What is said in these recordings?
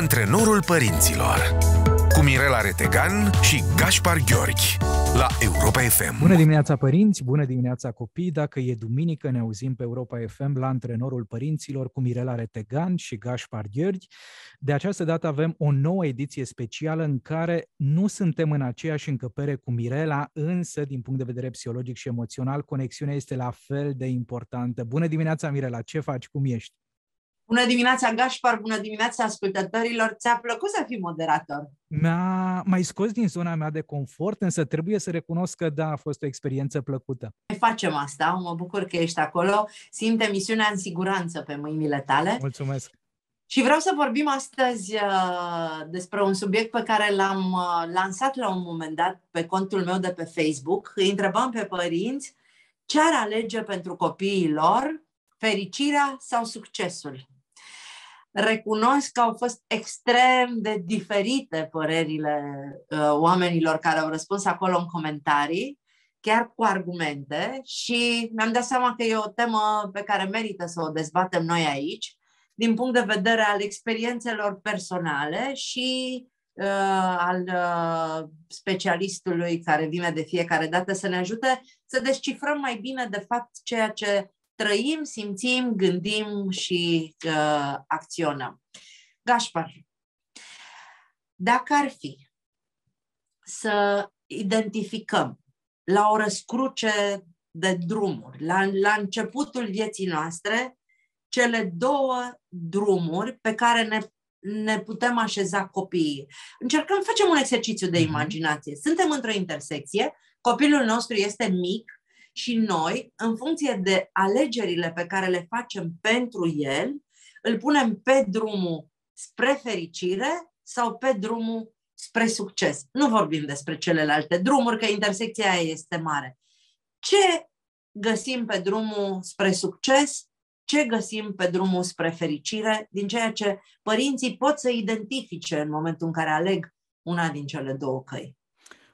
Antrenorul părinților cu Mirela Retegan și Gaspar Gheorghi la Europa FM. Bună dimineața părinți, bună dimineața copii. Dacă e duminică, ne auzim pe Europa FM la Antrenorul părinților cu Mirela Retegan și Gaspar Gheorghi. De această dată avem o nouă ediție specială în care nu suntem în aceeași încăpere cu Mirela, însă din punct de vedere psihologic și emoțional, conexiunea este la fel de importantă. Bună dimineața Mirela, ce faci, cum ești? Bună dimineața, Gașpar, bună dimineața ascultătorilor. Ți-a plăcut să fii moderator? Mi-a mai scos din zona mea de confort, însă trebuie să recunosc că da, a fost o experiență plăcută. Noi facem asta, mă bucur că ești acolo. Simt emisiunea în siguranță pe mâinile tale. Mulțumesc! Și vreau să vorbim astăzi uh, despre un subiect pe care l-am uh, lansat la un moment dat pe contul meu de pe Facebook. Îi întrebam pe părinți ce ar alege pentru copiii lor, fericirea sau succesul recunosc că au fost extrem de diferite părerile uh, oamenilor care au răspuns acolo în comentarii, chiar cu argumente și mi-am dat seama că e o temă pe care merită să o dezbatem noi aici, din punct de vedere al experiențelor personale și uh, al uh, specialistului care vine de fiecare dată să ne ajute să descifrăm mai bine, de fapt, ceea ce trăim, simțim, gândim și uh, acționăm. Gașpar, dacă ar fi să identificăm la o răscruce de drumuri, la, la începutul vieții noastre, cele două drumuri pe care ne, ne putem așeza copiii. Încercăm, facem un exercițiu de mhm. imaginație. Suntem într-o intersecție, copilul nostru este mic, și noi, în funcție de alegerile pe care le facem pentru el, îl punem pe drumul spre fericire sau pe drumul spre succes. Nu vorbim despre celelalte drumuri, că intersecția aia este mare. Ce găsim pe drumul spre succes? Ce găsim pe drumul spre fericire? Din ceea ce părinții pot să identifice în momentul în care aleg una din cele două căi.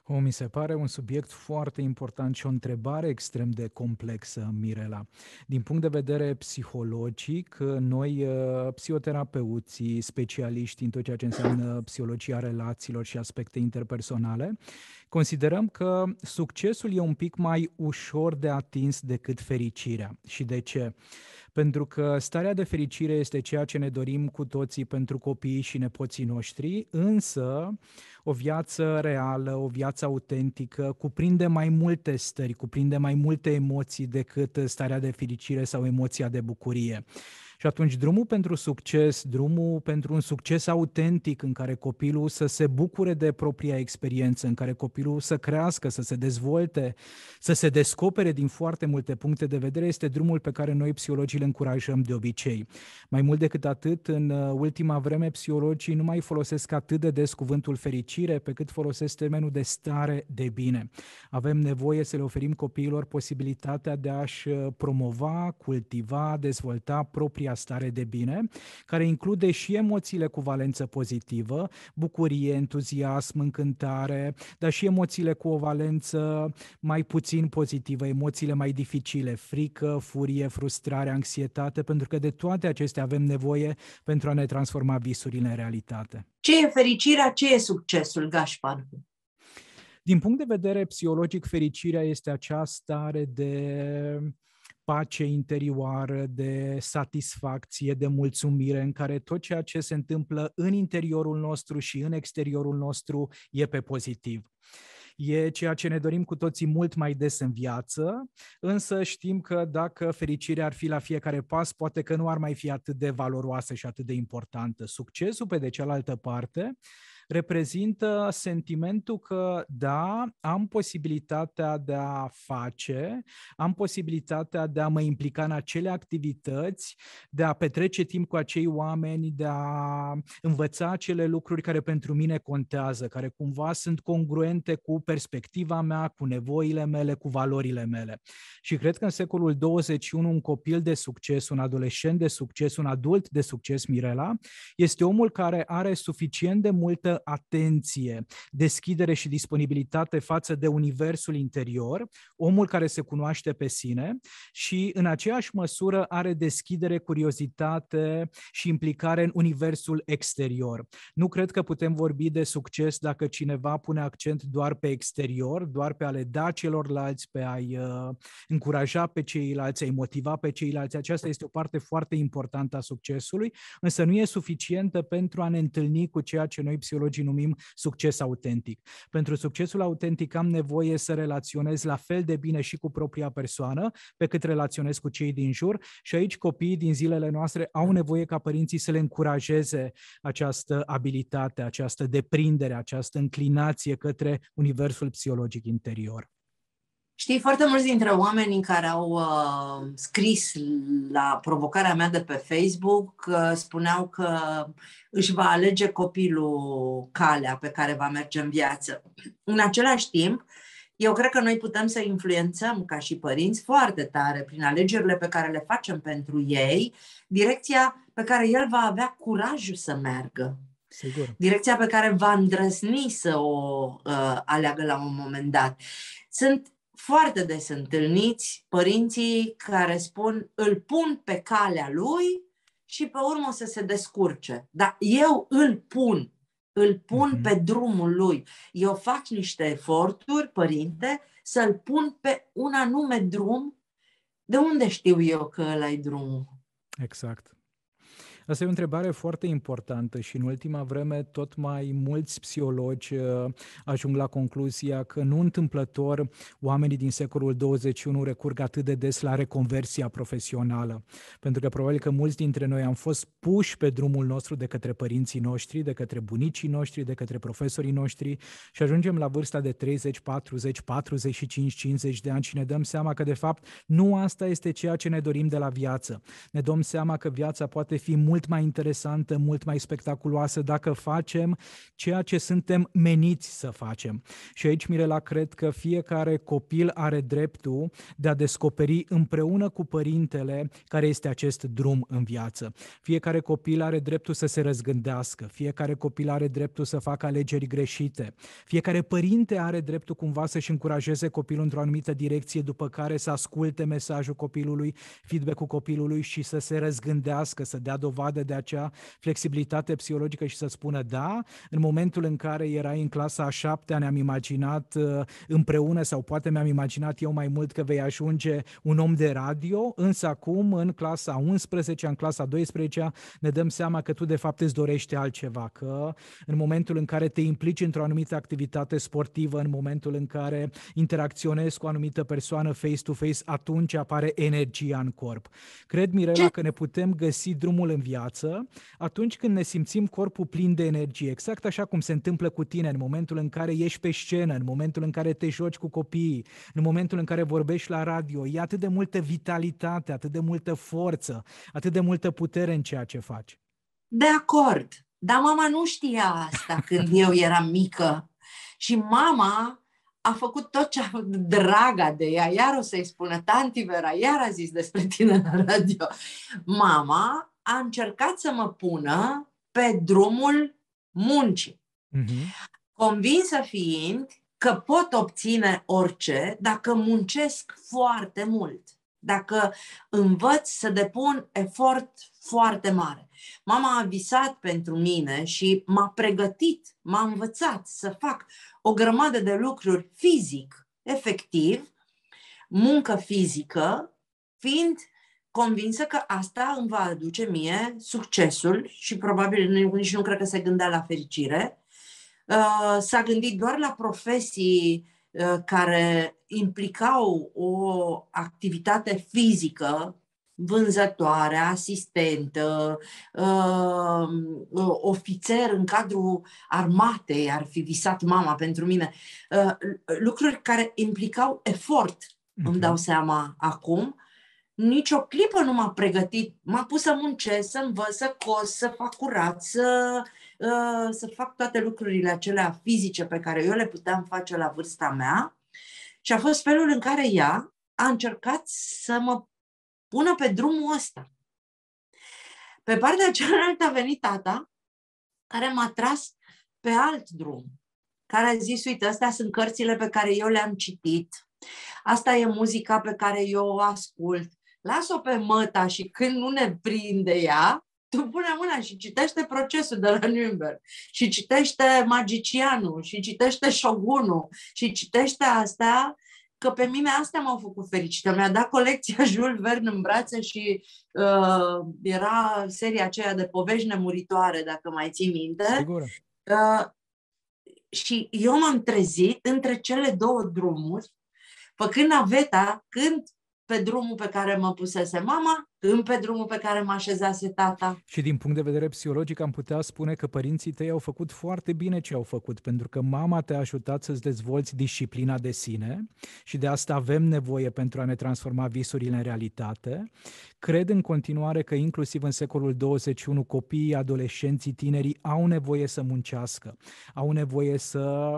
O, mi se pare un subiect foarte important și o întrebare extrem de complexă, Mirela. Din punct de vedere psihologic, noi, uh, psihoterapeuții, specialiști în tot ceea ce înseamnă psihologia relațiilor și aspecte interpersonale, considerăm că succesul e un pic mai ușor de atins decât fericirea. Și de ce? pentru că starea de fericire este ceea ce ne dorim cu toții pentru copiii și nepoții noștri, însă o viață reală, o viață autentică, cuprinde mai multe stări, cuprinde mai multe emoții decât starea de fericire sau emoția de bucurie. Și atunci drumul pentru succes, drumul pentru un succes autentic în care copilul să se bucure de propria experiență, în care copilul să crească, să se dezvolte, să se descopere din foarte multe puncte de vedere, este drumul pe care noi psihologii îl încurajăm de obicei. Mai mult decât atât, în uh, ultima vreme, psihologii nu mai folosesc atât de des cuvântul fericire, pe cât folosesc termenul de stare de bine. Avem nevoie să le oferim copiilor posibilitatea de a-și uh, promova, cultiva, dezvolta propria propria stare de bine, care include și emoțiile cu valență pozitivă, bucurie, entuziasm, încântare, dar și emoțiile cu o valență mai puțin pozitivă, emoțiile mai dificile, frică, furie, frustrare, anxietate, pentru că de toate acestea avem nevoie pentru a ne transforma visurile în realitate. Ce e fericirea, ce e succesul, Gașpar? Din punct de vedere psihologic, fericirea este acea stare de pace interioară, de satisfacție, de mulțumire, în care tot ceea ce se întâmplă în interiorul nostru și în exteriorul nostru e pe pozitiv. E ceea ce ne dorim cu toții mult mai des în viață, însă știm că dacă fericirea ar fi la fiecare pas, poate că nu ar mai fi atât de valoroasă și atât de importantă. Succesul, pe de cealaltă parte, reprezintă sentimentul că, da, am posibilitatea de a face, am posibilitatea de a mă implica în acele activități, de a petrece timp cu acei oameni, de a învăța acele lucruri care pentru mine contează, care cumva sunt congruente cu perspectiva mea, cu nevoile mele, cu valorile mele. Și cred că în secolul 21 un copil de succes, un adolescent de succes, un adult de succes, Mirela, este omul care are suficient de multă plină atenție, deschidere și disponibilitate față de universul interior, omul care se cunoaște pe sine și în aceeași măsură are deschidere, curiozitate și implicare în universul exterior. Nu cred că putem vorbi de succes dacă cineva pune accent doar pe exterior, doar pe a le da celorlalți, pe a-i uh, încuraja pe ceilalți, a-i motiva pe ceilalți. Aceasta este o parte foarte importantă a succesului, însă nu e suficientă pentru a ne întâlni cu ceea ce noi psihologii numim succes autentic. Pentru succesul autentic am nevoie să relaționez la fel de bine și cu propria persoană, pe cât relaționez cu cei din jur și aici copiii din zilele noastre au nevoie ca părinții să le încurajeze această abilitate, această deprindere, această înclinație către universul psihologic interior. Știi, foarte mulți dintre oamenii care au uh, scris la provocarea mea de pe Facebook uh, spuneau că își va alege copilul calea pe care va merge în viață. În același timp, eu cred că noi putem să influențăm ca și părinți foarte tare prin alegerile pe care le facem pentru ei, direcția pe care el va avea curajul să meargă. Sigur. Direcția pe care va îndrăzni să o uh, aleagă la un moment dat. Sunt foarte des întâlniți părinții care spun îl pun pe calea lui și pe urmă să se descurce. Dar eu îl pun, îl pun uh-huh. pe drumul lui. Eu fac niște eforturi, părinte, să-l pun pe un anume drum. De unde știu eu că ăla e drumul? Exact. Asta e o întrebare foarte importantă și în ultima vreme tot mai mulți psihologi uh, ajung la concluzia că nu întâmplător oamenii din secolul 21 recurg atât de des la reconversia profesională. Pentru că probabil că mulți dintre noi am fost puși pe drumul nostru de către părinții noștri, de către bunicii noștri, de către profesorii noștri și ajungem la vârsta de 30, 40, 45, 50 de ani și ne dăm seama că de fapt nu asta este ceea ce ne dorim de la viață. Ne dăm seama că viața poate fi mult mult mai interesantă, mult mai spectaculoasă dacă facem ceea ce suntem meniți să facem. Și aici, Mirela, cred că fiecare copil are dreptul de a descoperi împreună cu părintele care este acest drum în viață. Fiecare copil are dreptul să se răzgândească, fiecare copil are dreptul să facă alegeri greșite, fiecare părinte are dreptul cumva să-și încurajeze copilul într-o anumită direcție, după care să asculte mesajul copilului, feedback-ul copilului și să se răzgândească, să dea dovadă dovadă de acea flexibilitate psihologică și să spună da, în momentul în care erai în clasa a șaptea ne-am imaginat uh, împreună sau poate mi-am imaginat eu mai mult că vei ajunge un om de radio, însă acum în clasa 11, în clasa 12 ne dăm seama că tu de fapt îți dorești altceva, că în momentul în care te implici într-o anumită activitate sportivă, în momentul în care interacționezi cu o anumită persoană face-to-face, atunci apare energia în corp. Cred, Mirela, că ne putem găsi drumul în viață viață atunci când ne simțim corpul plin de energie, exact așa cum se întâmplă cu tine în momentul în care ești pe scenă, în momentul în care te joci cu copiii, în momentul în care vorbești la radio. E atât de multă vitalitate, atât de multă forță, atât de multă putere în ceea ce faci. De acord, dar mama nu știa asta când eu eram mică. Și mama a făcut tot ce a draga de ea, iar o să-i spună, tanti Vera, iar a zis despre tine la radio. Mama a încercat să mă pună pe drumul muncii. Uh-huh. Convinsă fiind că pot obține orice dacă muncesc foarte mult, dacă învăț să depun efort foarte mare. Mama a visat pentru mine și m-a pregătit, m-a învățat să fac o grămadă de lucruri fizic, efectiv, muncă fizică, fiind convinsă că asta îmi va aduce mie succesul și probabil nici nu cred că se gândea la fericire. Uh, s-a gândit doar la profesii uh, care implicau o activitate fizică, vânzătoare, asistentă, uh, ofițer în cadrul armatei, ar fi visat mama pentru mine, lucruri care implicau efort, uh-huh. îmi mhm. dau seama acum, nici o clipă nu m-a pregătit. M-a pus să muncesc, să învăț, să cos, să fac curat, să, uh, să fac toate lucrurile acelea fizice pe care eu le puteam face la vârsta mea. Și a fost felul în care ea a încercat să mă pună pe drumul ăsta. Pe partea cealaltă a venit tata, care m-a tras pe alt drum, care a zis, uite, astea sunt cărțile pe care eu le-am citit, asta e muzica pe care eu o ascult, las-o pe măta și când nu ne prinde ea, tu pune mâna și citește procesul de la Nürnberg și citește Magicianul și citește Shogunul și citește asta că pe mine astea m-au făcut fericită. Mi-a dat colecția Jules Verne în brațe și uh, era seria aceea de povești nemuritoare, dacă mai ții minte. Sigur. Uh, și eu m-am trezit între cele două drumuri, făcând naveta, când pe drumul pe care mă pusese mama, când pe drumul pe care mă așezase tata. Și din punct de vedere psihologic am putea spune că părinții tăi au făcut foarte bine ce au făcut, pentru că mama te-a ajutat să-ți dezvolți disciplina de sine și de asta avem nevoie pentru a ne transforma visurile în realitate. Cred în continuare că inclusiv în secolul 21 copiii, adolescenții, tinerii au nevoie să muncească, au nevoie să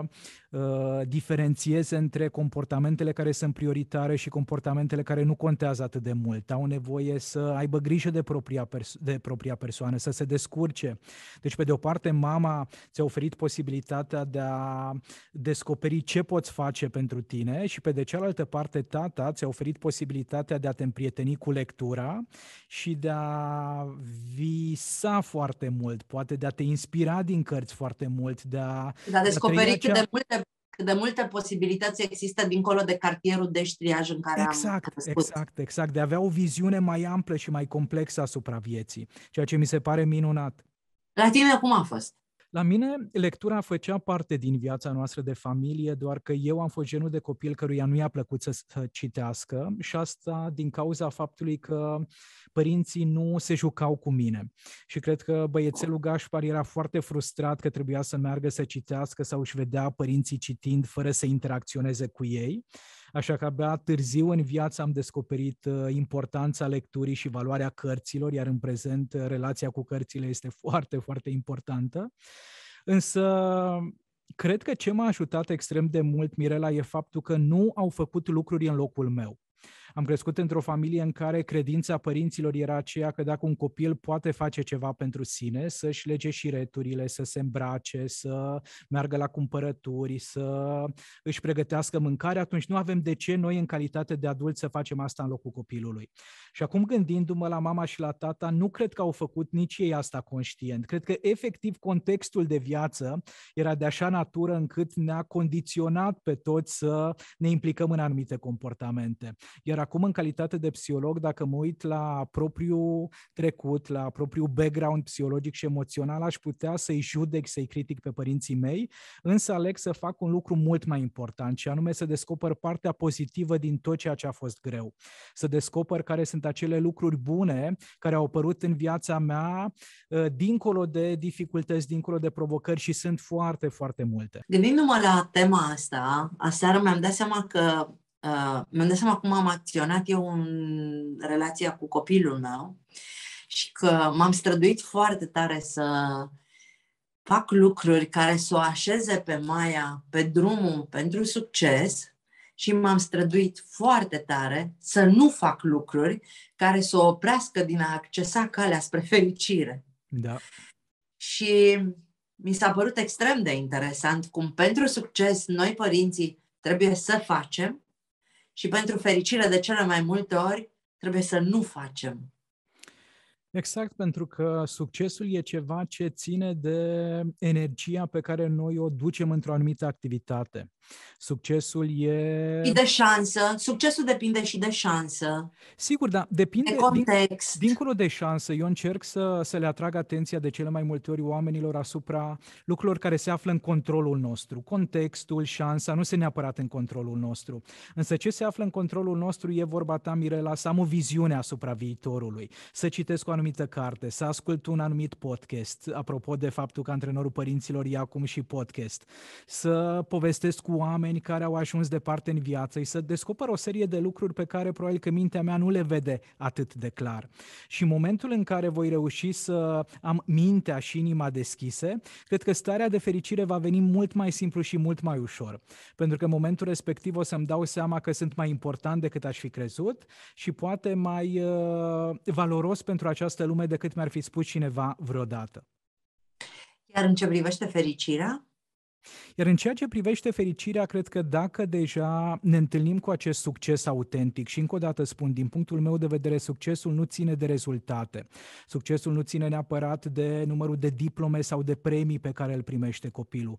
uh, diferențieze între comportamentele care sunt prioritare și comportamentele care nu contează atât de mult, au nevoie să aibă grijă de propria, perso- de propria persoană, să se descurce. Deci, pe de o parte, mama ți-a oferit posibilitatea de a descoperi ce poți face pentru tine și pe de cealaltă parte, tata ți-a oferit posibilitatea de a te împrieteni cu lectura și de a visa foarte mult, poate de a te inspira din cărți foarte mult, de a... De a descoperi cât de multe cât de multe posibilități există dincolo de cartierul de ștriaj în care exact, am crescut. Exact, exact, de a avea o viziune mai amplă și mai complexă asupra vieții, ceea ce mi se pare minunat. La tine cum a fost? La mine, lectura făcea parte din viața noastră de familie, doar că eu am fost genul de copil căruia nu i-a plăcut să, să citească și asta din cauza faptului că părinții nu se jucau cu mine. Și cred că băiețelul Gașpar era foarte frustrat că trebuia să meargă să citească sau își vedea părinții citind fără să interacționeze cu ei. Așa că abia târziu în viață am descoperit uh, importanța lecturii și valoarea cărților, iar în prezent uh, relația cu cărțile este foarte, foarte importantă. Însă cred că ce m-a ajutat extrem de mult, Mirela, e faptul că nu au făcut lucruri în locul meu. Am crescut într-o familie în care credința părinților era aceea că dacă un copil poate face ceva pentru sine, să-și lege și returile, să se îmbrace, să meargă la cumpărături, să își pregătească mâncare, atunci nu avem de ce noi în calitate de adulți să facem asta în locul copilului. Și acum gândindu-mă la mama și la tata, nu cred că au făcut nici ei asta conștient. Cred că efectiv contextul de viață era de așa natură încât ne-a condiționat pe toți să ne implicăm în anumite comportamente. Iar acum, în calitate de psiholog, dacă mă uit la propriul trecut, la propriul background psihologic și emoțional, aș putea să-i judec, să-i critic pe părinții mei, însă aleg să fac un lucru mult mai important, și anume să descoper partea pozitivă din tot ceea ce a fost greu. Să descoper care sunt acele lucruri bune care au apărut în viața mea, ă, dincolo de dificultăți, dincolo de provocări și sunt foarte, foarte multe. Gândindu-mă la tema asta, aseară mi-am dat seama că uh, mi-am dat seama cum am acționat eu în relația cu copilul meu și că m-am străduit foarte tare să fac lucruri care să o așeze pe Maia pe drumul pentru succes și m-am străduit foarte tare să nu fac lucruri care să o oprească din a accesa calea spre fericire. Da. Și mi s-a părut extrem de interesant cum pentru succes noi părinții trebuie să facem și pentru fericire de cele mai multe ori trebuie să nu facem. Exact, pentru că succesul e ceva ce ține de energia pe care noi o ducem într-o anumită activitate. Succesul e... Și de șansă. Succesul depinde și de șansă. Sigur, da. Depinde. De context. Din, dincolo de șansă, eu încerc să, să le atrag atenția de cele mai multe ori oamenilor asupra lucrurilor care se află în controlul nostru. Contextul, șansa, nu se neapărat în controlul nostru. Însă ce se află în controlul nostru e vorba ta, Mirela, să am o viziune asupra viitorului, să citesc o anumită carte, să ascult un anumit podcast, apropo de faptul că antrenorul părinților e acum și podcast, să povestesc cu oameni care au ajuns departe în viață și să descoper o serie de lucruri pe care probabil că mintea mea nu le vede atât de clar. Și în momentul în care voi reuși să am mintea și inima deschise, cred că starea de fericire va veni mult mai simplu și mult mai ușor. Pentru că în momentul respectiv o să-mi dau seama că sunt mai important decât aș fi crezut și poate mai uh, valoros pentru această lume decât mi-ar fi spus cineva vreodată. Iar în ce privește fericirea? Iar în ceea ce privește fericirea, cred că dacă deja ne întâlnim cu acest succes autentic și încă o dată spun, din punctul meu de vedere, succesul nu ține de rezultate. Succesul nu ține neapărat de numărul de diplome sau de premii pe care îl primește copilul,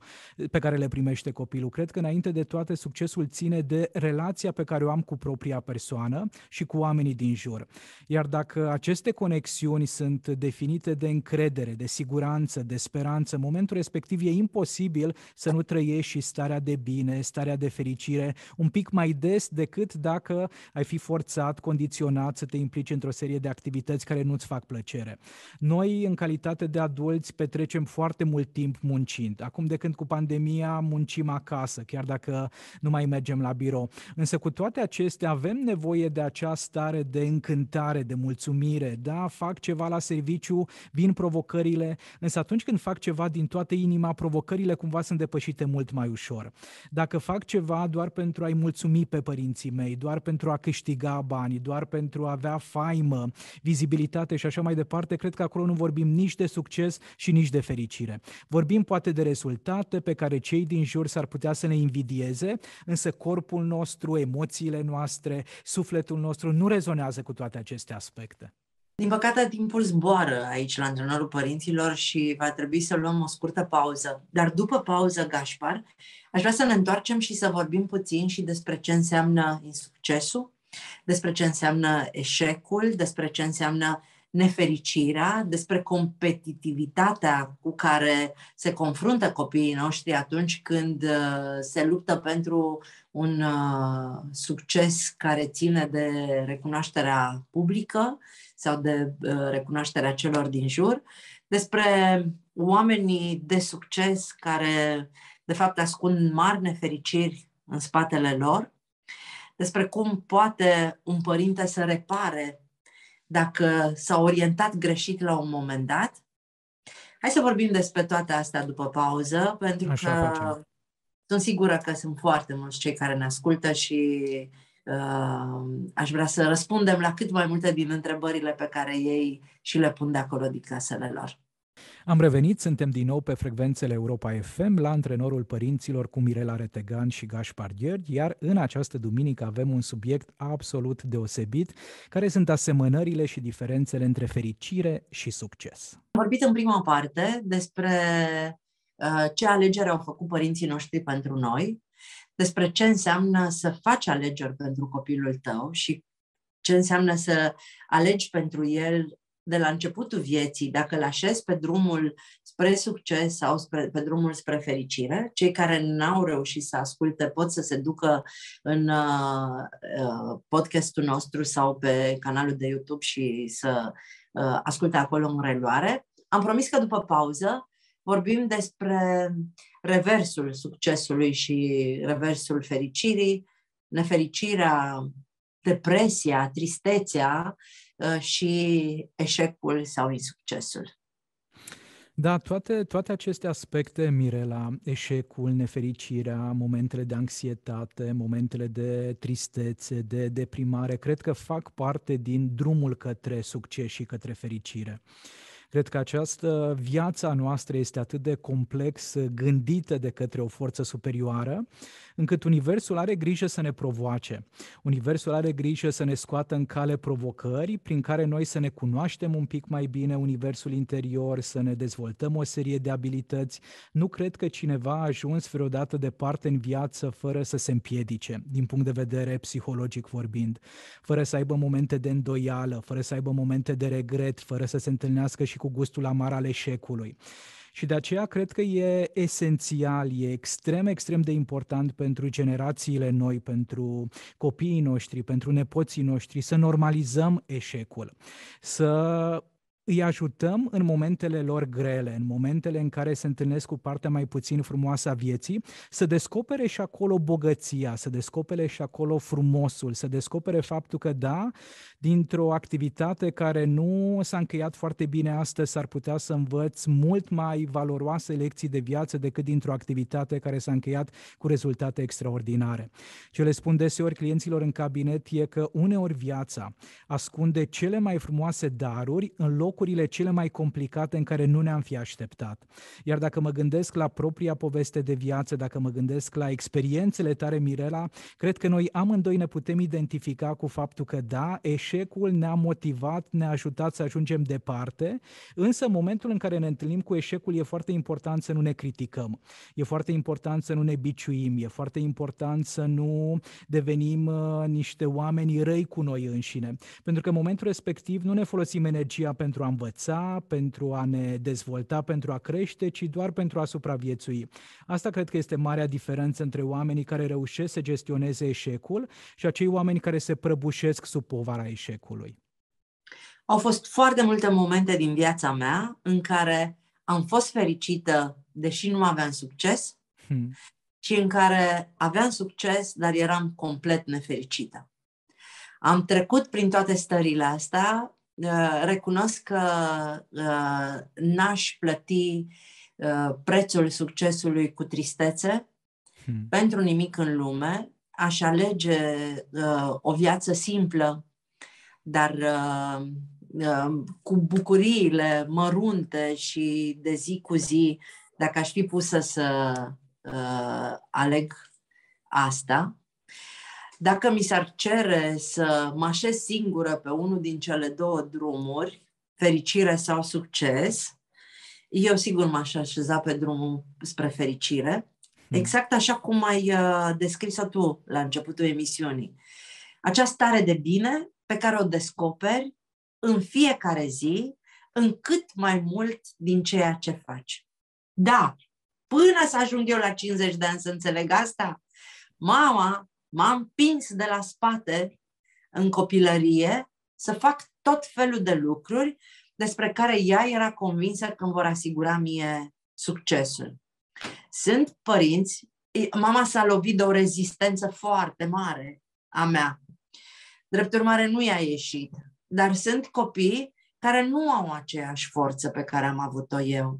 pe care le primește copilul. Cred că înainte de toate succesul ține de relația pe care o am cu propria persoană și cu oamenii din jur. Iar dacă aceste conexiuni sunt definite de încredere, de siguranță, de speranță, în momentul respectiv e imposibil să nu trăiești și starea de bine, starea de fericire un pic mai des decât dacă ai fi forțat, condiționat să te implici într-o serie de activități care nu-ți fac plăcere. Noi, în calitate de adulți, petrecem foarte mult timp muncind. Acum, de când cu pandemia, muncim acasă, chiar dacă nu mai mergem la birou. Însă, cu toate acestea, avem nevoie de acea stare de încântare, de mulțumire. Da, fac ceva la serviciu, vin provocările, însă atunci când fac ceva din toată inima, provocările cumva sunt depășite mult mai ușor. Dacă fac ceva doar pentru a-i mulțumi pe părinții mei, doar pentru a câștiga bani, doar pentru a avea faimă, vizibilitate și așa mai departe, cred că acolo nu vorbim nici de succes și nici de fericire. Vorbim poate de rezultate pe care cei din jur s-ar putea să ne invidieze, însă corpul nostru, emoțiile noastre, sufletul nostru nu rezonează cu toate aceste aspecte. Din păcate, timpul zboară aici la antrenorul părinților și va trebui să luăm o scurtă pauză. Dar după pauză, Gașpar, aș vrea să ne întoarcem și să vorbim puțin și despre ce înseamnă insuccesul, despre ce înseamnă eșecul, despre ce înseamnă nefericirea, despre competitivitatea cu care se confruntă copiii noștri atunci când uh, se luptă pentru un uh, succes care ține de recunoașterea publică sau de uh, recunoașterea celor din jur, despre oamenii de succes care, de fapt, ascund mari nefericiri în spatele lor, despre cum poate un părinte să repare dacă s-a orientat greșit la un moment dat. Hai să vorbim despre toate astea după pauză, pentru Așa că facem. sunt sigură că sunt foarte mulți cei care ne ascultă și uh, aș vrea să răspundem la cât mai multe din întrebările pe care ei și le pun de acolo din casele lor. Am revenit, suntem din nou pe frecvențele Europa FM la antrenorul părinților cu Mirela Retegan și Gașpar Gheorghi, iar în această duminică avem un subiect absolut deosebit, care sunt asemănările și diferențele între fericire și succes. Am vorbit în prima parte despre uh, ce alegeri au făcut părinții noștri pentru noi, despre ce înseamnă să faci alegeri pentru copilul tău și ce înseamnă să alegi pentru el de la începutul vieții, dacă îl așezi pe drumul spre succes sau spre, pe drumul spre fericire, cei care n-au reușit să asculte pot să se ducă în uh, uh, podcastul nostru sau pe canalul de YouTube și să uh, asculte acolo în reluare. Am promis că după pauză vorbim despre reversul succesului și reversul fericirii, nefericirea, depresia, tristețea Uh, și eșecul sau insuccesul. Da, toate, toate aceste aspecte, Mirela, eșecul, nefericirea, momentele de anxietate, momentele de tristețe, de deprimare, cred că fac parte din drumul către succes și către fericire. Cred că această viața noastră este atât de complex gândită de către o forță superioară, încât Universul are grijă să ne provoace. Universul are grijă să ne scoată în cale provocări prin care noi să ne cunoaștem un pic mai bine Universul interior, să ne dezvoltăm o serie de abilități. Nu cred că cineva a ajuns vreodată departe în viață fără să se împiedice, din punct de vedere psihologic vorbind, fără să aibă momente de îndoială, fără să aibă momente de regret, fără să se întâlnească și cu gustul amar al eșecului. Și de aceea cred că e esențial, e extrem, extrem de important pentru generațiile noi, pentru copiii noștri, pentru nepoții noștri, să normalizăm eșecul, să îi ajutăm în momentele lor grele, în momentele în care se întâlnesc cu partea mai puțin frumoasă a vieții, să descopere și acolo bogăția, să descopere și acolo frumosul, să descopere faptul că da, dintr-o activitate care nu s-a încheiat foarte bine astăzi, s-ar putea să învăț mult mai valoroase lecții de viață decât dintr-o activitate care s-a încheiat cu rezultate extraordinare. Ce le spun deseori clienților în cabinet e că uneori viața ascunde cele mai frumoase daruri în loc locurile cele mai complicate în care nu ne-am fi așteptat. Iar dacă mă gândesc la propria poveste de viață, dacă mă gândesc la experiențele tare, Mirela, cred că noi amândoi ne putem identifica cu faptul că da, eșecul ne-a motivat, ne-a ajutat să ajungem departe, însă în momentul în care ne întâlnim cu eșecul e foarte important să nu ne criticăm, e foarte important să nu ne biciuim, e foarte important să nu devenim uh, niște oameni răi cu noi înșine. Pentru că în momentul respectiv nu ne folosim energia pentru a învăța, pentru a ne dezvolta, pentru a crește, ci doar pentru a supraviețui. Asta cred că este marea diferență între oamenii care reușesc să gestioneze eșecul și acei oameni care se prăbușesc sub povara eșecului. Au fost foarte multe momente din viața mea în care am fost fericită, deși nu aveam succes, hmm. și în care aveam succes, dar eram complet nefericită. Am trecut prin toate stările astea, uh, recunosc că uh, n-aș plăti uh, prețul succesului cu tristețe hmm. pentru nimic în lume, aș alege o viață simplă, dar cu bucuriile mărunte și de zi cu zi, dacă aș fi pusă să aleg asta, dacă mi s-ar cere să mă așez singură pe unul din cele două drumuri, fericire sau succes, eu sigur m-aș așeza pe drumul spre fericire, hmm. exact așa cum ai uh, descris-o tu la începutul emisiunii. Acea stare de bine pe care o descoperi în fiecare zi, în cât mai mult din ceea ce faci. Da, până să ajung eu la 50 de ani să înțeleg asta, mama m-a împins de la spate în copilărie să fac tot felul de lucruri despre care ea era convinsă că îmi vor asigura mie succesul. Sunt părinți, mama s-a lovit de o rezistență foarte mare a mea. Drept urmare, nu i-a ieșit. Dar sunt copii care nu au aceeași forță pe care am avut-o eu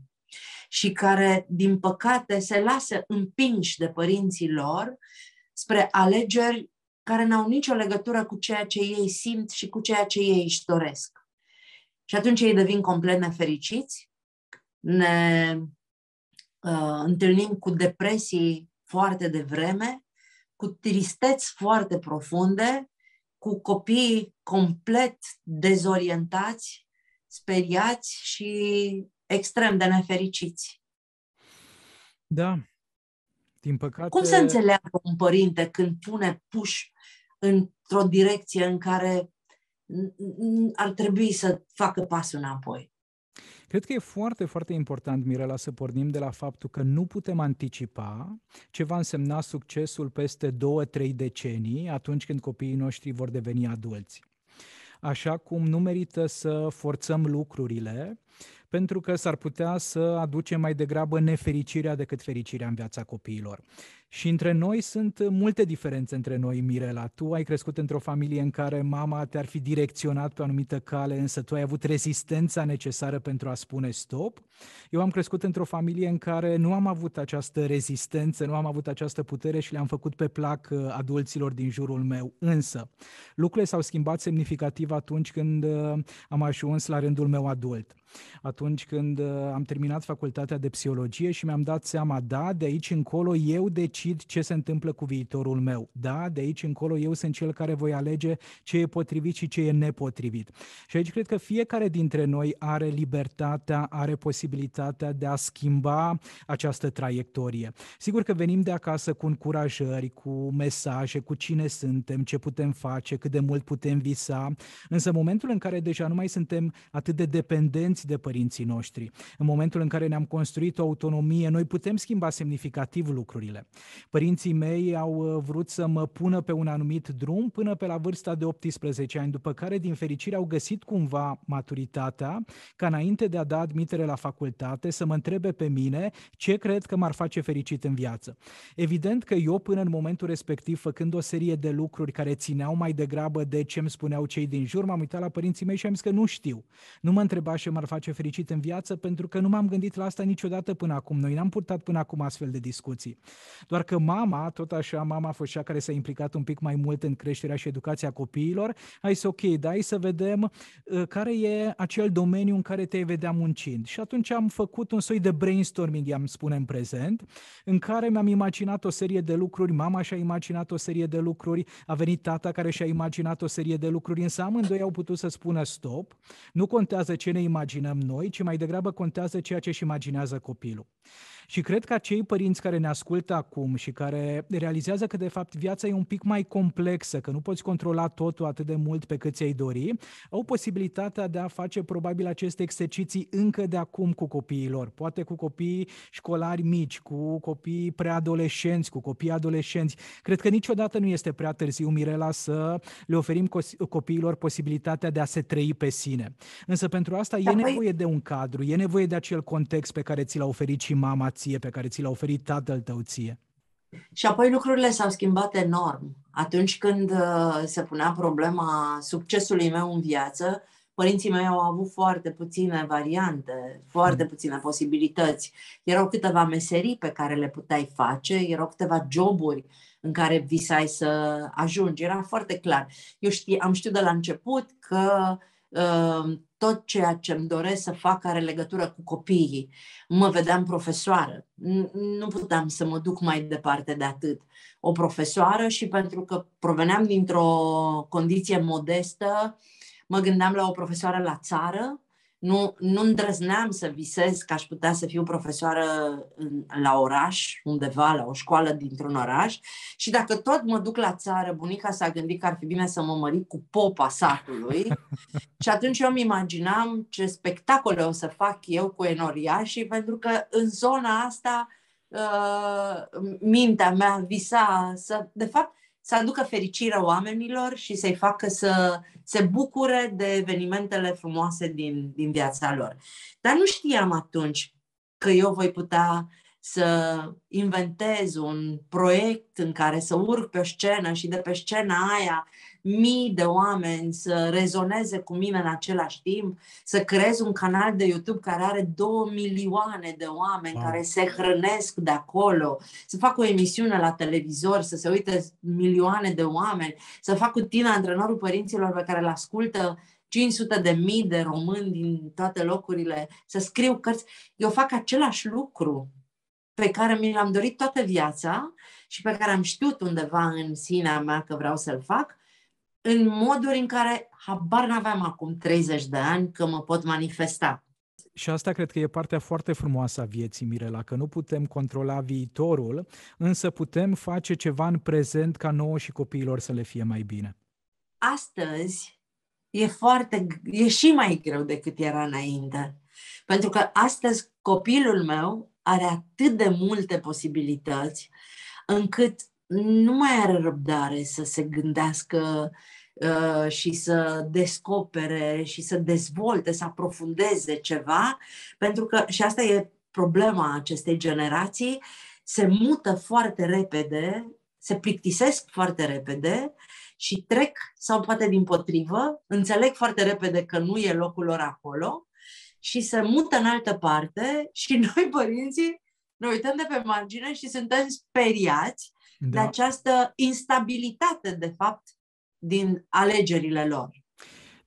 și care, din păcate, se lasă împinși de părinții lor spre alegeri care n-au nicio legătură cu ceea ce ei simt și cu ceea ce ei își doresc. Și atunci ei devin complet nefericiți, ne uh, întâlnim cu depresii foarte devreme, cu tristeți foarte profunde, cu copii complet dezorientați, speriați și extrem de nefericiți. Da, din păcate... Cum să înțeleagă un părinte când pune puș într-o direcție în care ar trebui să facă pasul înapoi? Cred că e foarte, foarte important, Mirela, să pornim de la faptul că nu putem anticipa ce va însemna succesul peste două, trei decenii, atunci când copiii noștri vor deveni adulți. Așa cum nu merită să forțăm lucrurile, pentru că s-ar putea să aduce mai degrabă nefericirea decât fericirea în viața copiilor. Și între noi sunt multe diferențe între noi, Mirela. Tu ai crescut într-o familie în care mama te-ar fi direcționat pe o anumită cale, însă tu ai avut rezistența necesară pentru a spune stop. Eu am crescut într-o familie în care nu am avut această rezistență, nu am avut această putere și le-am făcut pe plac uh, adulților din jurul meu. Însă, lucrurile s-au schimbat semnificativ atunci când uh, am ajuns la rândul meu adult. Atunci când uh, am terminat facultatea de psihologie și mi-am dat seama, da, de aici încolo eu decid decid ce se întâmplă cu viitorul meu. Da, de aici încolo eu sunt cel care voi alege ce e potrivit și ce e nepotrivit. Și aici cred că fiecare dintre noi are libertatea, are posibilitatea de a schimba această traiectorie. Sigur că venim de acasă cu încurajări, cu mesaje, cu cine suntem, ce putem face, cât de mult putem visa, însă în momentul în care deja nu mai suntem atât de dependenți de părinții noștri, în momentul în care ne-am construit o autonomie, noi putem schimba semnificativ lucrurile. Părinții mei au uh, vrut să mă pună pe un anumit drum până pe la vârsta de 18 ani, după care, din fericire, au găsit cumva maturitatea ca înainte de a da admitere la facultate să mă întrebe pe mine ce cred că m-ar face fericit în viață. Evident că eu, până în momentul respectiv, făcând o serie de lucruri care țineau mai degrabă de ce îmi spuneau cei din jur, m-am uitat la părinții mei și am zis că nu știu. Nu mă întreba ce m-ar face fericit în viață pentru că nu m-am gândit la asta niciodată până acum. Noi n-am purtat până acum astfel de discuții. Doar Doar că mama, tot așa, mama a fost cea care s-a implicat un pic mai mult în creșterea și educația copiilor. Hai să ok, da, hai să vedem uh, care e acel domeniu în care te vedea muncind. Și atunci am făcut un soi de brainstorming, i-am spune în prezent, în care mi-am imaginat o serie de lucruri, mama și-a imaginat o serie de lucruri, a venit tata care și-a imaginat o serie de lucruri, însă amândoi au putut să spună stop, nu contează ce ne imaginăm noi, ci mai degrabă contează ceea ce își imaginează copilul. Și cred că acei părinți care ne ascultă acum și care realizează că de fapt viața e un pic mai complexă, că nu poți controla totul atât de mult pe cât ți-ai dori, au posibilitatea de a face probabil aceste exerciții încă de acum cu copiilor, poate cu copii școlari mici, cu copii preadolescenți, cu copii adolescenți. Cred că niciodată nu este prea târziu, Mirela, să le oferim copiilor posibilitatea de a se trăi pe sine. Însă pentru asta da, e păi nevoie de un cadru, e nevoie de acel context pe care ți l-a oferit și mama ție, pe care ți l-a oferit tatăl tău ție. Și apoi lucrurile s-au schimbat enorm. Atunci când uh, se punea problema succesului meu în viață, părinții mei au avut foarte puține variante, foarte puține posibilități. Erau câteva meserii pe care le puteai face, erau câteva joburi în care visai să ajungi. Era foarte clar. Eu știi, am știut de la început că uh, tot ceea ce îmi doresc să fac are legătură cu copiii. Mă vedeam profesoară. Nu puteam să mă duc mai departe de atât. O profesoară și pentru că proveneam dintr-o condiție modestă, mă gândeam la o profesoară la țară, nu, nu îndrăzneam să visez că aș putea să fiu profesoară în, la oraș, undeva, la o școală dintr-un oraș. Și dacă tot mă duc la țară, bunica s-a gândit că ar fi bine să mă mărit cu popa satului. și atunci eu îmi imaginam ce spectacole o să fac eu cu enoriașii, pentru că în zona asta uh, mintea mea visa să, de fapt, să aducă fericirea oamenilor și să-i facă să se bucure de evenimentele frumoase din, din viața lor. Dar nu știam atunci că eu voi putea să inventez un proiect în care să urc pe o scenă și de pe scena aia mii de oameni să rezoneze cu mine în același timp, să creez un canal de YouTube care are două milioane de oameni wow. care se hrănesc de acolo, să fac o emisiune la televizor, să se uite milioane de oameni, să fac cu tine antrenorul părinților pe care îl ascultă 500 de mii de români din toate locurile, să scriu cărți. Eu fac același lucru pe care mi l-am dorit toată viața și pe care am știut undeva în sinea mea că vreau să-l fac în moduri în care habar n-aveam acum 30 de ani că mă pot manifesta. Și asta cred că e partea foarte frumoasă a vieții, Mirela, că nu putem controla viitorul, însă putem face ceva în prezent ca nouă și copiilor să le fie mai bine. Astăzi e foarte, e și mai greu decât era înainte. Pentru că astăzi copilul meu are atât de multe posibilități încât nu mai are răbdare să se gândească uh, și să descopere și să dezvolte, să aprofundeze ceva, pentru că, și asta e problema acestei generații, se mută foarte repede, se plictisesc foarte repede și trec, sau poate din potrivă, înțeleg foarte repede că nu e locul lor acolo și se mută în altă parte și noi, părinții, ne uităm de pe margine și suntem speriați da. de această instabilitate, de fapt, din alegerile lor.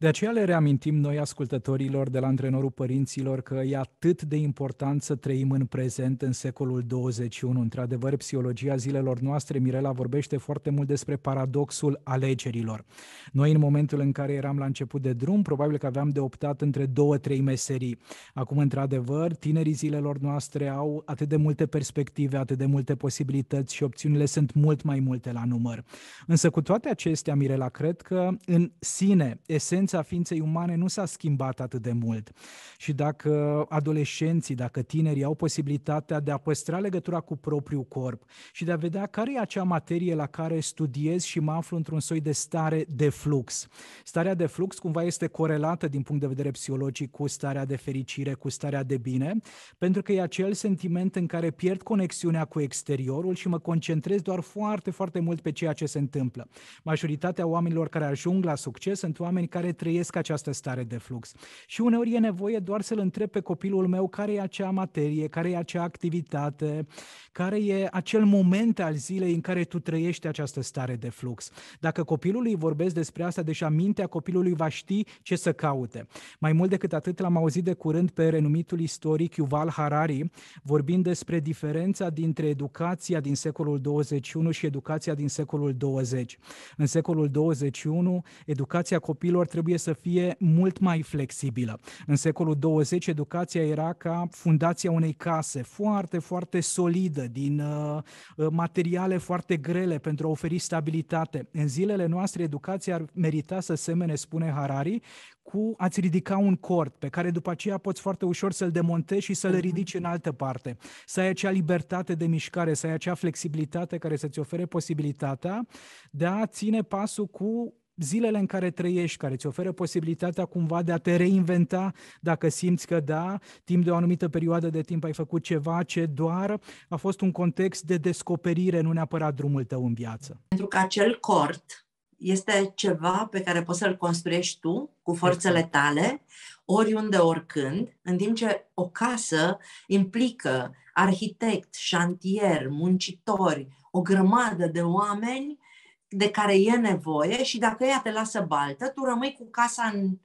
De aceea le reamintim noi ascultătorilor de la antrenorul părinților că e atât de important să trăim în prezent în secolul 21. Într-adevăr, psihologia zilelor noastre, Mirela vorbește foarte mult despre paradoxul alegerilor. Noi, în momentul în care eram la început de drum, probabil că aveam de optat între două, trei meserii. Acum, într-adevăr, tinerii zilelor noastre au atât de multe perspective, atât de multe posibilități și opțiunile sunt mult mai multe la număr. Însă, cu toate acestea, Mirela, cred că în sine, esența esența ființei umane nu s-a schimbat atât de mult. Și dacă adolescenții, dacă tinerii au posibilitatea de a păstra legătura cu propriul corp și de a vedea care e acea materie la care studiez și mă aflu într-un soi de stare de flux. Starea de flux cumva este corelată din punct de vedere psihologic cu starea de fericire, cu starea de bine, pentru că e acel sentiment în care pierd conexiunea cu exteriorul și mă concentrez doar foarte, foarte mult pe ceea ce se întâmplă. Majoritatea oamenilor care ajung la succes sunt oameni care trăiesc această stare de flux. Și uneori e nevoie doar să-l întreb pe copilul meu care e acea materie, care e acea activitate, care e acel moment al zilei în care tu trăiești această stare de flux. Dacă copilului vorbesc despre asta, deja mintea copilului va ști ce să caute. Mai mult decât atât, l-am auzit de curând pe renumitul istoric Yuval Harari, vorbind despre diferența dintre educația din secolul 21 și educația din secolul 20. În secolul 21, educația copiilor trebuie să fie mult mai flexibilă. În secolul 20, educația era ca fundația unei case foarte, foarte solidă, din uh, uh, materiale foarte grele pentru a oferi stabilitate. În zilele noastre, educația ar merita să semene, spune Harari, cu a-ți ridica un cort pe care după aceea poți foarte ușor să-l demontezi și să-l mhm. ridici în altă parte. Să ai acea libertate de mișcare, să ai acea flexibilitate care să-ți ofere posibilitatea de a ține pasul cu zilele în care trăiești, care îți oferă posibilitatea cumva de a te reinventa dacă simți că da, timp de o anumită perioadă de timp ai făcut ceva ce doar a fost un context de descoperire, nu neapărat drumul tău în viață. Pentru că acel cort este ceva pe care poți să-l construiești tu cu forțele tale, oriunde, oricând, în timp ce o casă implică arhitect, șantier, muncitori, o grămadă de oameni de care e nevoie și dacă ea te lasă baltă, tu rămâi cu casa în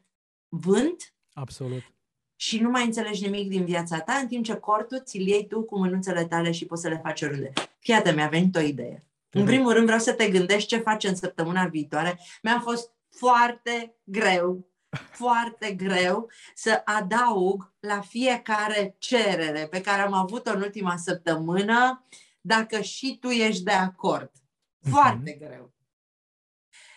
vânt Absolut. și nu mai înțelegi nimic din viața ta, în timp ce cortul ți-l iei tu cu mânuțele tale și poți să le faci oriunde. Fiată, mi-a venit o idee. În primul rând vreau să te gândești ce faci în săptămâna viitoare. Mi-a fost foarte greu, foarte greu să adaug la fiecare cerere pe care am avut-o în ultima săptămână, dacă și tu ești de acord. Foarte uh-huh. greu.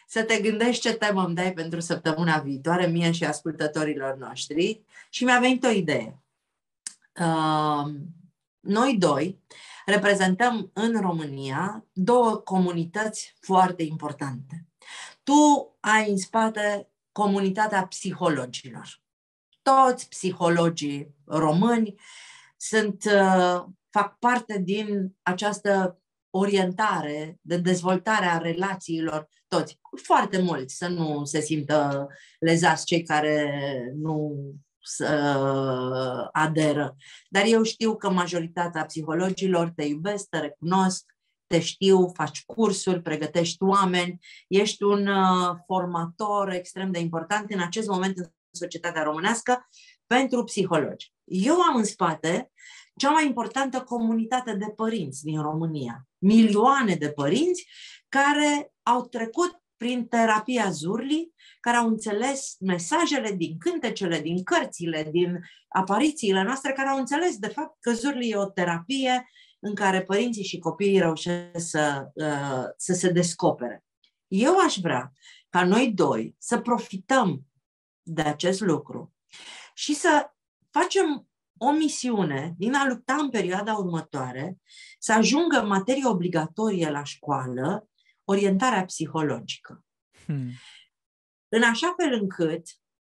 Să te gândești ce temă îmi dai pentru săptămâna viitoare, mie și ascultătorilor noștri. Și mi-a venit o idee. Uh, noi doi reprezentăm în România două comunități foarte importante. Tu ai în spate comunitatea psihologilor. Toți psihologii români sunt, uh, fac parte din această orientare de dezvoltare a relațiilor toți. Foarte mulți, să nu se simtă lezați cei care nu să aderă. Dar eu știu că majoritatea psihologilor te iubesc, te recunosc, te știu, faci cursuri, pregătești oameni, ești un uh, formator extrem de important în acest moment în societatea românească pentru psihologi. Eu am în spate cea mai importantă comunitate de părinți din România. Milioane de părinți care au trecut prin terapia Zurli, care au înțeles mesajele din cântecele, din cărțile, din aparițiile noastre, care au înțeles, de fapt, că Zurli e o terapie în care părinții și copiii reușesc să, uh, să se descopere. Eu aș vrea ca noi doi să profităm de acest lucru și să facem o misiune din a lupta în perioada următoare să ajungă materie obligatorie la școală orientarea psihologică. Hmm. În așa fel încât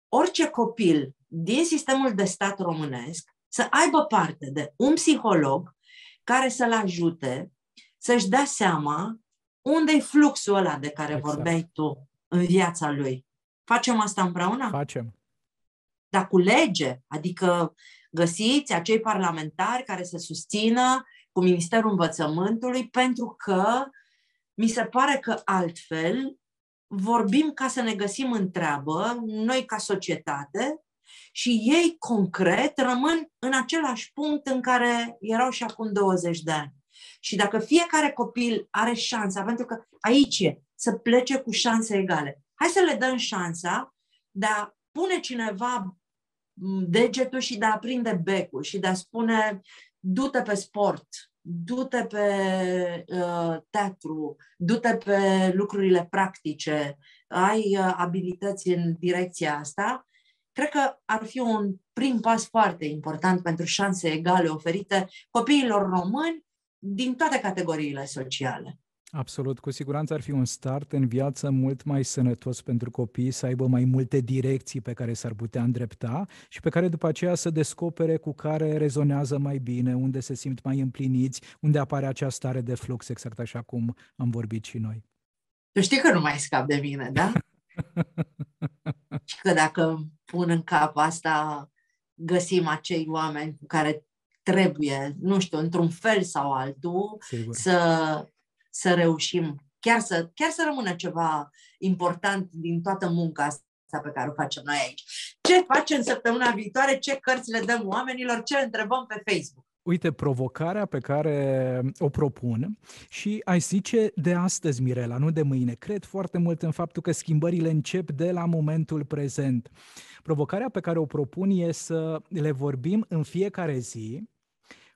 orice copil din sistemul de stat românesc să aibă parte de un psiholog care să-l ajute să-și dea seama unde e fluxul ăla de care exact. vorbeai tu în viața lui. Facem asta împreună? Facem. Dar cu lege, adică găsiți acei parlamentari care să susțină cu Ministerul Învățământului pentru că mi se pare că altfel vorbim ca să ne găsim în treabă, noi ca societate, și ei concret rămân în același punct în care erau și acum 20 de ani. Și dacă fiecare copil are șansa, pentru că aici e, să plece cu șanse egale, hai să le dăm șansa de a pune cineva degetul și de a prinde becul și de a spune du-te pe sport, du-te pe uh, teatru, du-te pe lucrurile practice, ai uh, abilități în direcția asta, cred că ar fi un prim pas foarte important pentru șanse egale oferite copiilor români din toate categoriile sociale. Absolut, cu siguranță ar fi un start în viață mult mai sănătos pentru copii, să aibă mai multe direcții pe care s-ar putea îndrepta și pe care după aceea să descopere cu care rezonează mai bine, unde se simt mai împliniți, unde apare acea stare de flux, exact așa cum am vorbit și noi. Tu știi că nu mai scap de mine, da? și că dacă pun în cap asta, găsim acei oameni cu care trebuie, nu știu, într-un fel sau altul, Sigur. să, să reușim, chiar să, chiar să rămână ceva important din toată munca asta pe care o facem noi aici. Ce facem săptămâna viitoare, ce cărți le dăm oamenilor, ce întrebăm pe Facebook. Uite, provocarea pe care o propun și ai zice de astăzi, Mirela, nu de mâine. Cred foarte mult în faptul că schimbările încep de la momentul prezent. Provocarea pe care o propun e să le vorbim în fiecare zi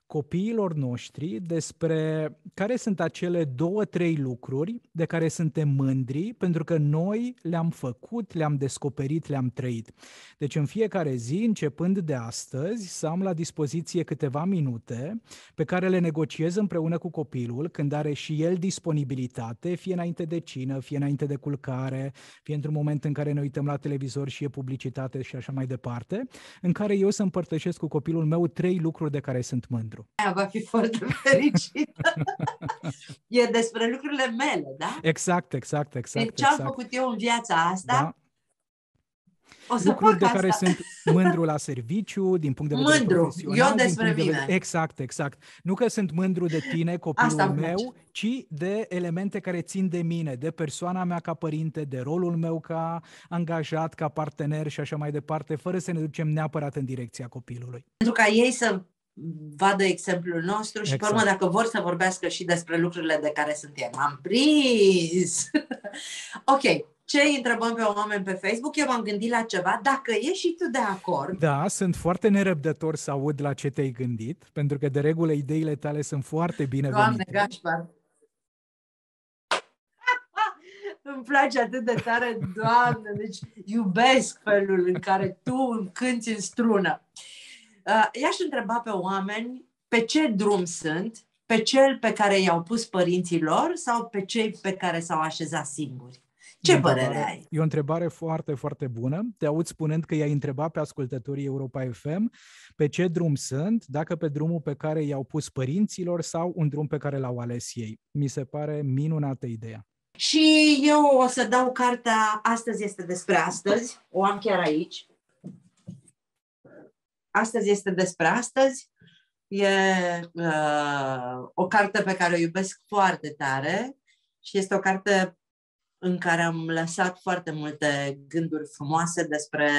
copiilor noștri despre care sunt acele două, trei lucruri de care suntem mândri pentru că noi le-am făcut, le-am descoperit, le-am trăit. Deci în fiecare zi, începând de astăzi, să am la dispoziție câteva minute pe care le negociez împreună cu copilul când are și el disponibilitate, fie înainte de cină, fie înainte de culcare, fie într-un moment în care ne uităm la televizor și e publicitate și așa mai departe, în care eu să împărtășesc cu copilul meu trei lucruri de care sunt mândru pentru. Aia va fi foarte fericită. e despre lucrurile mele, da? Exact, exact, exact. Deci ce am exact. făcut eu în viața asta, da. O să lucruri de asta. care sunt mândru la serviciu, din punct de vedere mândru. profesional. eu despre mine. De vedere... Exact, exact. Nu că sunt mândru de tine, copilul asta meu, ci de elemente care țin de mine, de persoana mea ca părinte, de rolul meu ca angajat, ca partener și așa mai departe, fără să ne ducem neapărat în direcția copilului. Pentru ca ei să vadă exemplul nostru și, exact. pe urmă, exact. dacă vor să vorbească și despre lucrurile de care suntem. Am prins! ok, ce îi întrebăm pe oameni pe Facebook? Eu m-am gândit la ceva. Dacă ești și tu de acord... Da, sunt foarte nerăbdător să aud la ce te-ai gândit, pentru că, de regulă, ideile tale sunt foarte bine Doamne, Gașpar! Îmi place atât de tare, Doamne, deci iubesc felul în care tu cânti în strună. Uh, i-aș întreba pe oameni pe ce drum sunt, pe cel pe care i-au pus părinții lor sau pe cei pe care s-au așezat singuri. Ce părere ai? E o întrebare foarte, foarte bună. Te aud spunând că i-ai întrebat pe ascultătorii Europa FM pe ce drum sunt, dacă pe drumul pe care i-au pus părinților sau un drum pe care l-au ales ei. Mi se pare minunată ideea. Și eu o să dau cartea Astăzi este despre astăzi. O am chiar aici. Astăzi este despre astăzi. E uh, o carte pe care o iubesc foarte tare și este o carte în care am lăsat foarte multe gânduri frumoase despre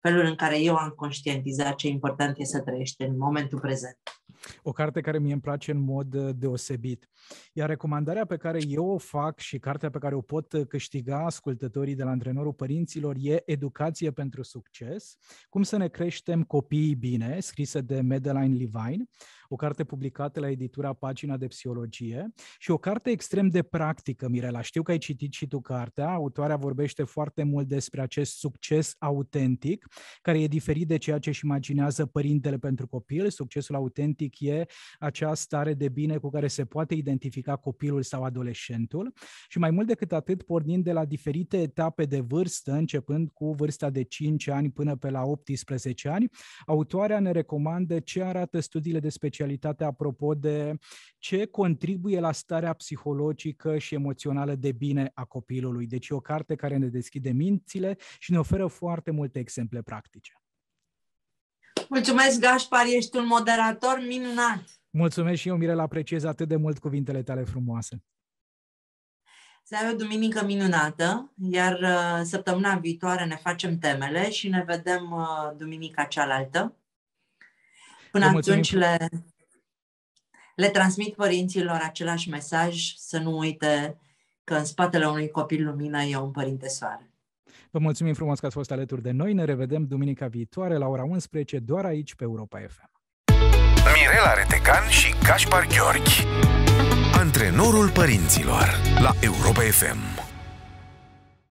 felul în care eu am conștientizat ce important e să trăiești în momentul prezent. O carte care mie îmi place în mod uh, deosebit. Iar recomandarea pe care eu o fac și cartea pe care o pot uh, câștiga ascultătorii de la antrenorul părinților e Educație pentru succes, cum să ne creștem copiii bine, scrisă de Madeline Levine, o carte publicată la editura Pagina de Psihologie și o carte extrem de practică, Mirela. Știu că ai citit și tu cartea, autoarea vorbește foarte mult despre acest succes autentic, care e diferit de ceea ce își imaginează părintele pentru copil. Succesul autentic e acea stare de bine cu care se poate identifica copilul sau adolescentul și mai mult decât atât, pornind de la diferite etape de vârstă, începând cu vârsta de 5 ani până pe la 18 ani, autoarea ne recomandă ce arată studiile de specialitate specialitate apropo de ce contribuie la starea psihologică și emoțională de bine a copilului. Deci e o carte care ne deschide mințile și ne oferă foarte multe exemple practice. Mulțumesc, Gașpar, ești un moderator minunat. Mulțumesc și eu, Mirel, apreciez atât de mult cuvintele tale frumoase. Să ai o duminică minunată, iar uh, săptămâna viitoare ne facem temele și ne vedem uh, duminica cealaltă. Până atunci le, le transmit părinților același mesaj, să nu uite că în spatele unui copil lumină e un părinte soare. Vă mulțumim frumos că ați fost alături de noi. Ne revedem duminica viitoare la ora 11, doar aici pe Europa FM. Mirela Retecan și Gaspar Gheorghi Antrenorul părinților la Europa FM